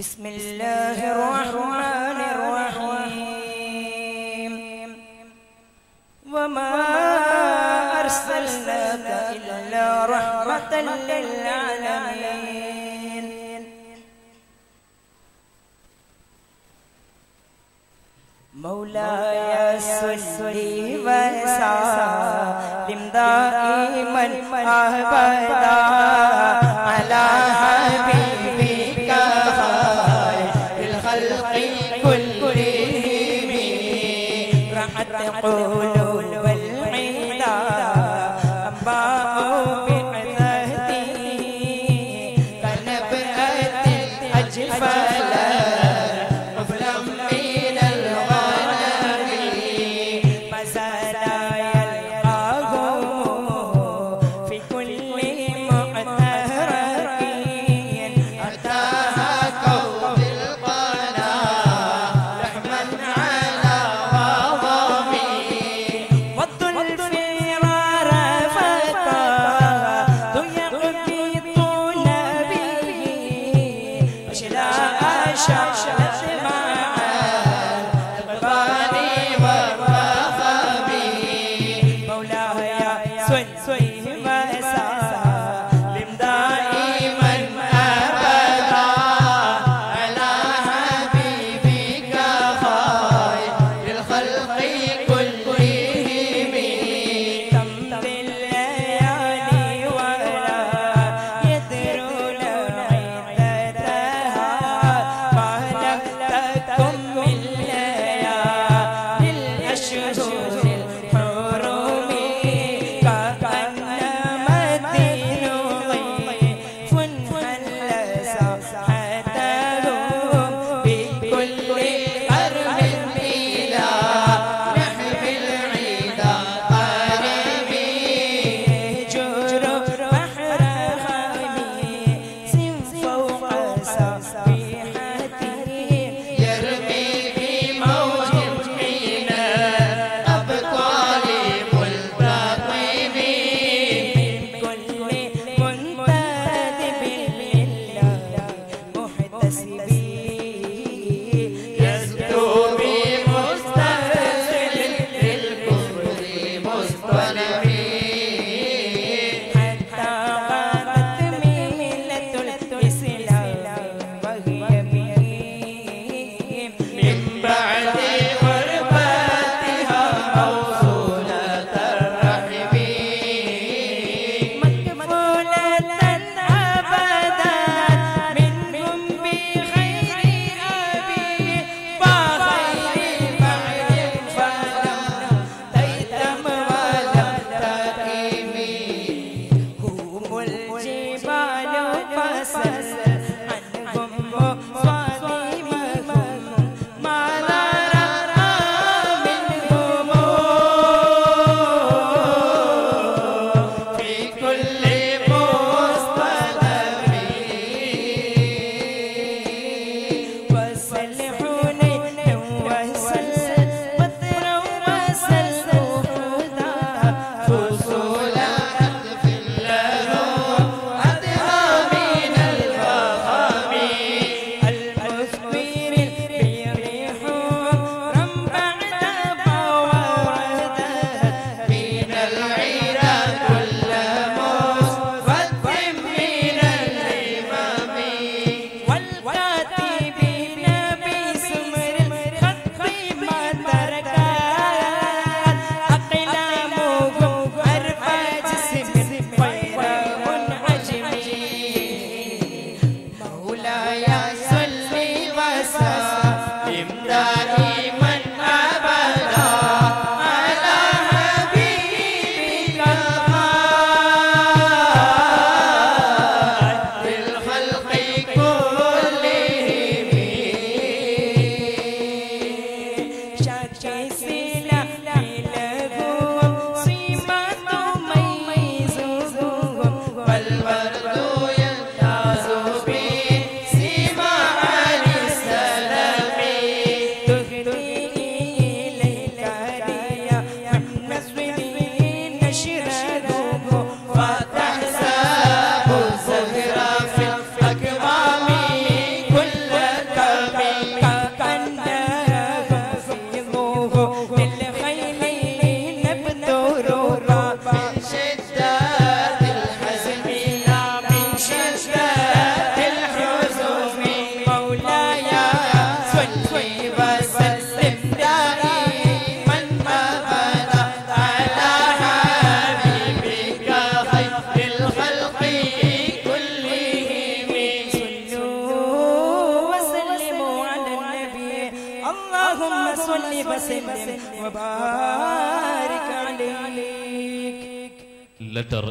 بسم الله الرحمن الرحيم. وما أرسلناك إلا رحمة للعالمين. مولاي صلي وسلم دائما أبدا على حبيبي. oh, 对，对。फूल जी बालो फसल اللهم صل وسلم وبارك عليك. لتر